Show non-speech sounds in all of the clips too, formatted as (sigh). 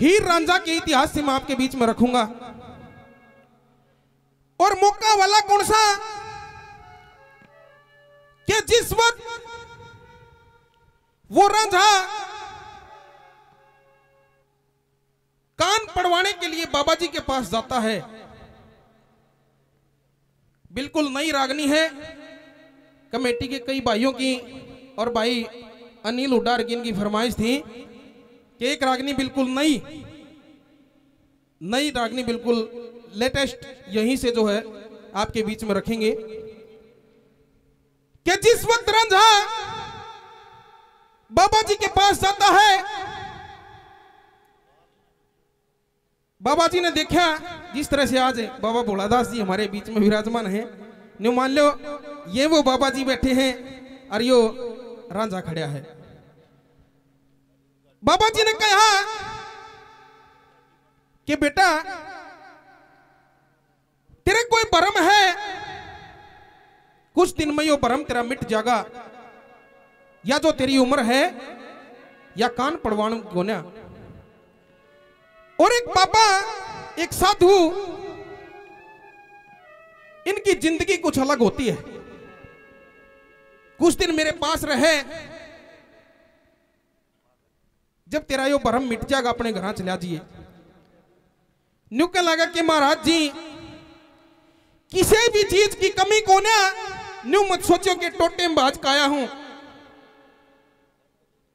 हीर रांझा के इतिहास से मैं आपके बीच में रखूँगा। और मौका वाला कौन सा? कि जिस वक्त वो रांझा कान पड़वाने के लिए बाबा जी के पास जाता है, बिल्कुल नई रागनी है। कमेटी के कई भाइयों की और भाई अनिल हुड्डा की फरमाइश थी कि एक रागनी बिल्कुल नई नई रागनी बिल्कुल लेटेस्ट यहीं से जो है आपके बीच में रखेंगे। कि जिस वक्त रंझा बाबा जी के पास जाता है, बाबा जी ने देखा जिस तरह से आज बाबा भोलादास जी हमारे बीच में विराजमान है। न्यू मान लो, ये वो बाबा जी बैठे हैं और यो रांझा खड़ा है। बाबा जी ने कहा कि बेटा, तेरे कोई भरम है? कुछ दिन में यो भरम तेरा मिट जाएगा या जो तेरी उम्र है, या कान पड़वाण गोना और एक बाबा एक साधु, इनकी ज़िंदगी कुछ अलग होती है। कुछ दिन मेरे पास रहे जब तेरा यो भरम मिट जाएगा, अपने घर चला जाइए न्यू क्या लगा कि महाराज जी, किसी भी चीज़ की कमी को ना न्यू मत सोचो कि टोटे में बाज काया हूँ।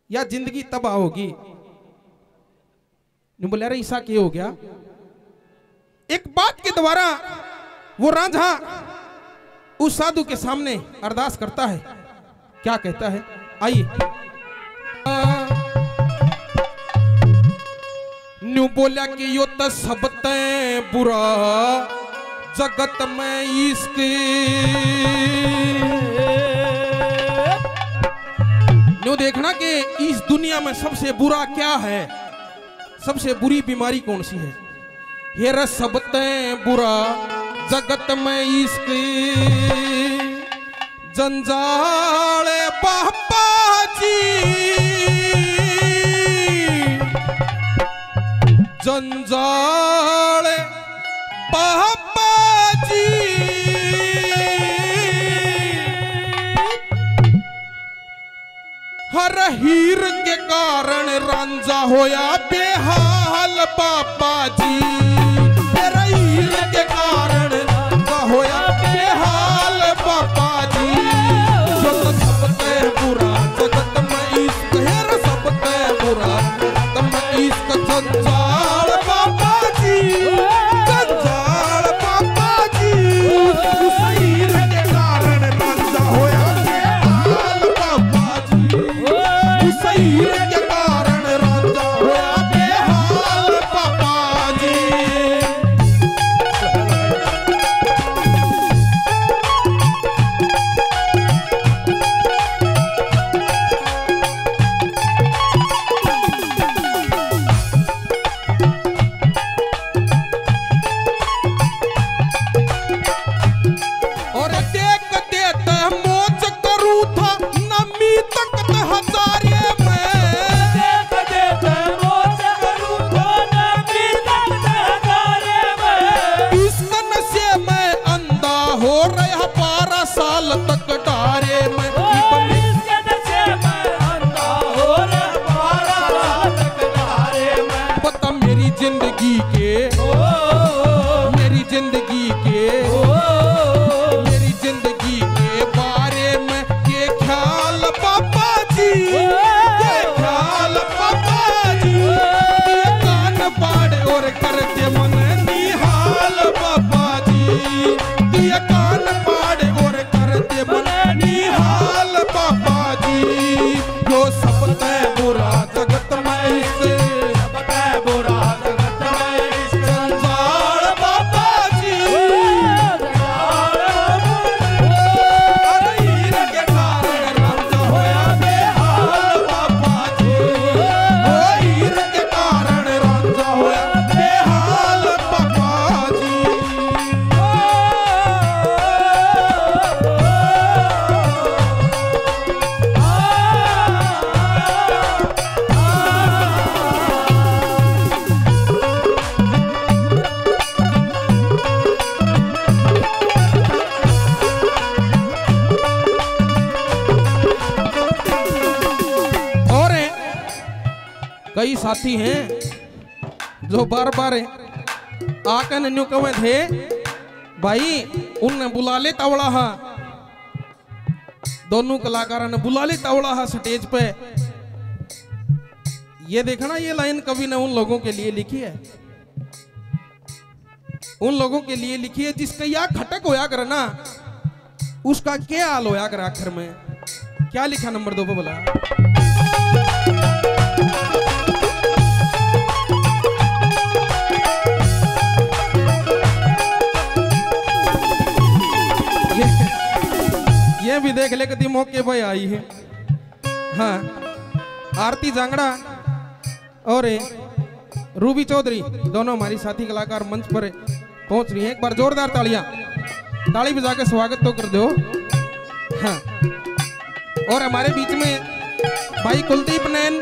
या ज़िंदगी तबाह होगी न्यू बोले, अरे ईसा क्या हो गया। एक बात के द्वारा वो रांझा उस साधु के सामने अरदास करता है। क्या कहता है? आइए। न्यू बोलिया कि यो तो सब बुरा। जगत में इसके न्यू देखना कि इस दुनिया में सबसे बुरा क्या है? सबसे बुरी बीमारी कौन सी है? हेर सब बुरा। जगत में इसके जंजाल बापा जी। जंजाल पापा जी हर हीर के कारण रांझा होया बेहाल पापा जी कई साथी हैं जो बार बार आकर न्यू थे। भाई, उनने बुला ले तावड़ा हा। दोनों कलाकारों ने बुला ले तावड़ा हा स्टेज पे। ये देखना ये लाइन कवि ने उन लोगों के लिए लिखी है। उन लोगों के लिए लिखी है, जिसका या खटक होया करे ना, उसका क्या हाल होया करे आखिर में? क्या लिखा नंबर दो पे बोला? भी देख ले कदी मौके पे आई है। हाँ आरती जांगड़ा और रूबी चौधरी, दोनों हमारी साथी कलाकार मंच पर पहुँच रही हैं। एक बार जोरदार तालियाँ। ताली बजा के स्वागत तो कर दो। हाँ और हमारे बीच में भाई कुलदीप नैन,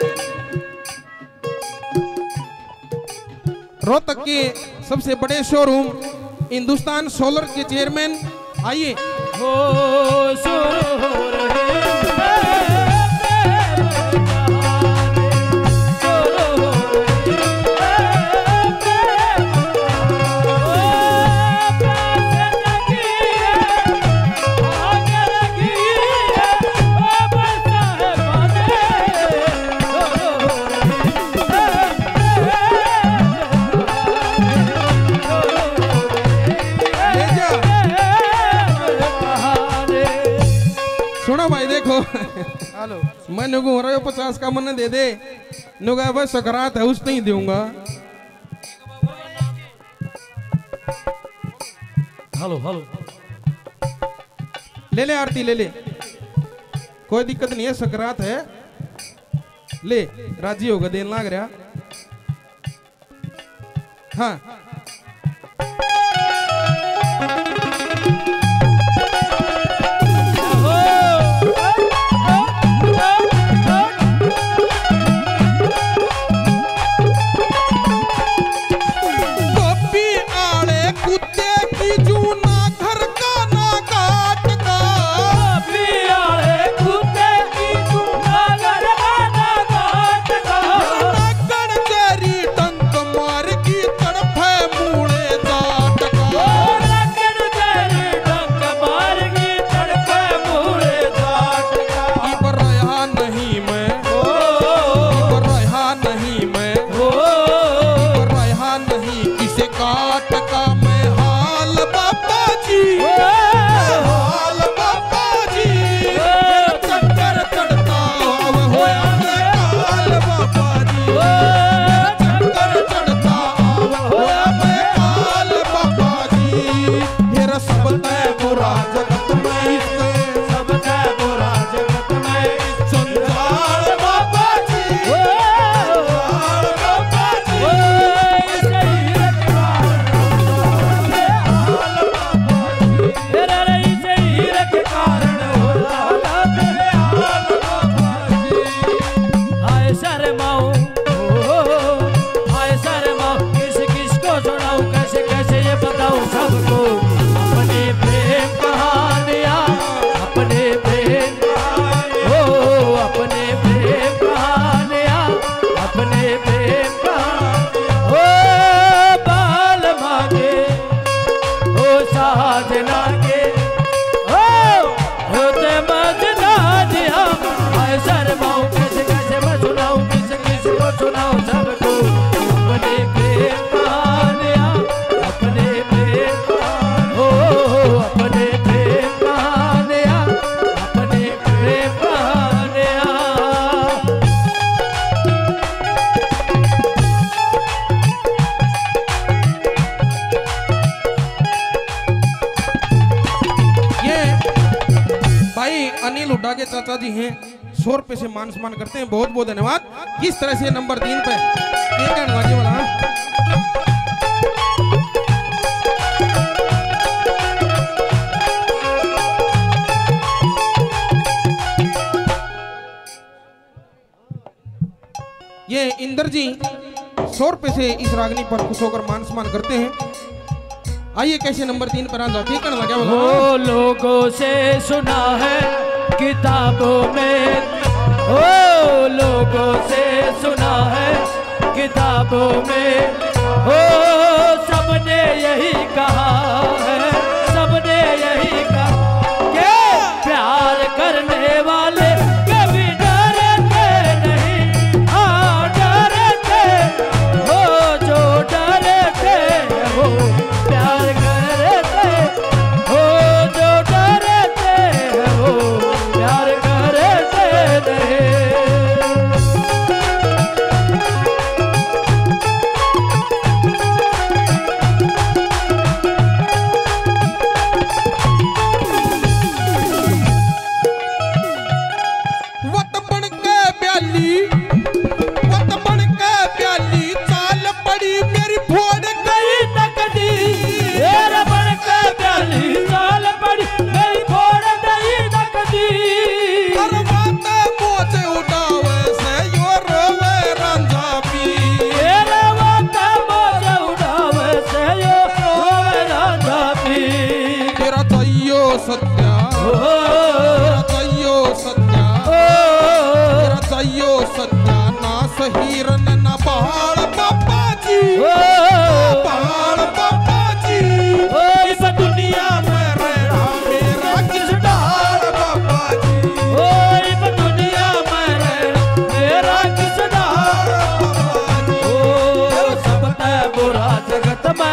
रोहतक के सबसे बड़े शोरूम हिंदुस्तान सोलर के चेयरमैन आइए। हो शुरू हो मैं नुगु हो रहा हूँ पचास का मन दे दे। नुगा बस सकरात है उस नहीं दूँगा। Hello hello. ले ले आरती ले ले। कोई दिक्कत नहीं है सकरात है। ले राज़ी होगा देन लाग रहा। हाँ। अनिल हुड्डा के चाचा जी हैं। सौ रुपए से मान सम्मान करते हैं। बहुत बहुत धन्यवाद। किस तरह से नंबर तीन पे वाला हाँ? ये इंदर जी सौ रुपए से इस रागनी पर खुश होकर मान सम्मान करते हैं। आइए कैसे नंबर तीन पर आ लोगों से सुना है, किताबों में ओ लोगों से सुना है किताबों में। हो सबने यही कहा है।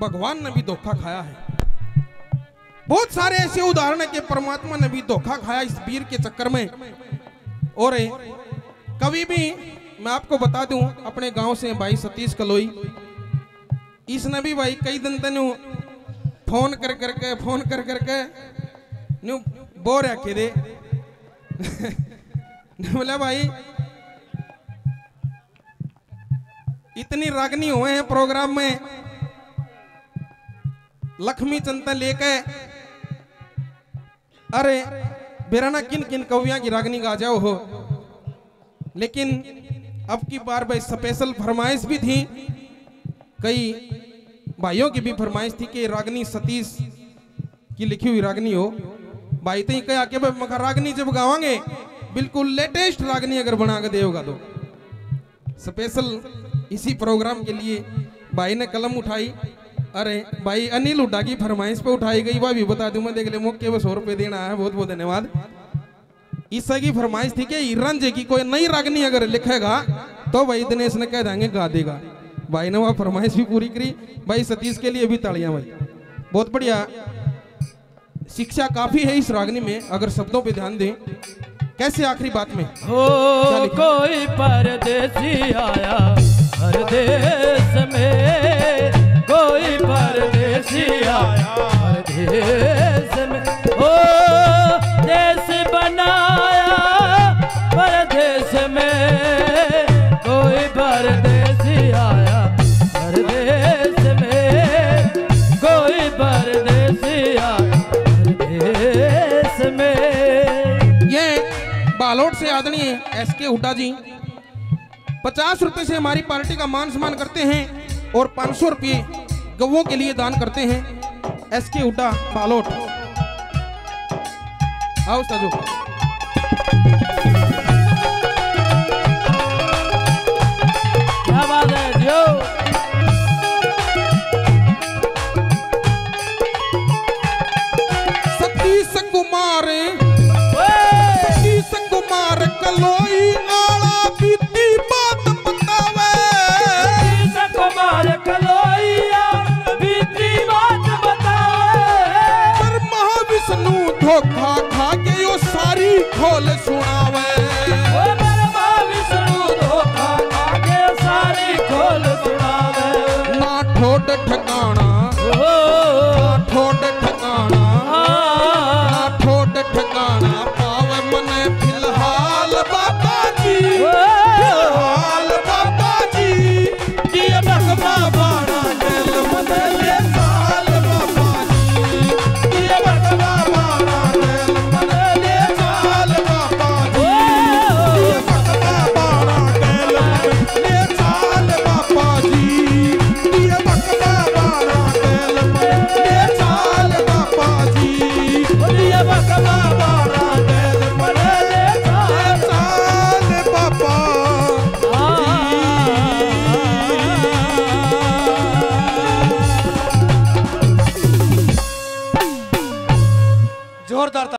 भगवान ने भी धोखा खाया है। बहुत सारे ऐसे उदाहरण है कि परमात्मा ने भी धोखा खाया इस वीर के चक्कर में। और कवि भी, मैं आपको बता दूँ, अपने गाँव से भाई सतीश कलोई। इसने भी भाई कई दिन तेन फ़ोन कर करके फ़ोन कर करके न्यू बोर रखे दे (laughs) बोला, भाई, इतनी रागनी हुए हैं प्रोग्राम में लक्ष्मी चंदन लेके, अरे, बेराना किन किन कवियाँ की रागनी गा जाओ हो? लेकिन अब की बार भाई स्पेशल फरमाइश भी थी। कई भाइयों की भी फरमाइश थी कि रागनी सतीश की लिखी हुई रागनी हो। भाई तो कहा कि भाई मखा रागनी जब गावांगे, बिल्कुल लेटेस्ट रागनी अगर बना के देगा तो। स्पेशल इसी प्रोग्राम के लिए भाई ने कलम उठाई। अरे भाई अनिल हुड्डा की फरमाइश पे उठाई गई। वह भी बता दूँ मैं देख ले मौके पे सौ रुपये देना है। बहुत बहुत धन्यवाद। ईसा की फरमाइश थी कि ईरान जी की कोई नई रागनी अगर लिखेगा तो भाई दिनेश ने कह देंगे गा देगा। भाई ने वह फरमाइश भी पूरी करी। भाई सतीश के लिए भी तालियाँ भाई बहुत बढ़िया। शिक्षा काफ़ी है इस रागनी में अगर शब्दों पे ध्यान दें। कैसे आखिरी बात में? हो कोई परदेसी आया हर देश में। में देश बनाया। परदेश में कोई परदेसी आया। हर देश में कोई परदेसी आया। हर देश में। ये बालोट से आदरणीय एस के हुड्डा जी, पचास रुपए से हमारी पार्टी का मान सम्मान करते हैं और पाँच सौ रुपये गवों के लिए दान करते हैं। एस के उड्डा पालोट आओ साजो। ਨੂੰ ਧੋਖਾ ਖਾ ਕੇ ਉਹ ਸਾਰੀ ਖੋਲ ਸੁਣਾਵੇ ਓ ਬਰਮਾ ਵਿਸ਼ਨੂੰ ਧੋਖਾ ਖਾ ਕੇ ਸਾਰੀ ਖੋਲ ਸੁਣਾਵੇ ਨਾ ਠੋਡ ਠਕਾਣਾ ਓ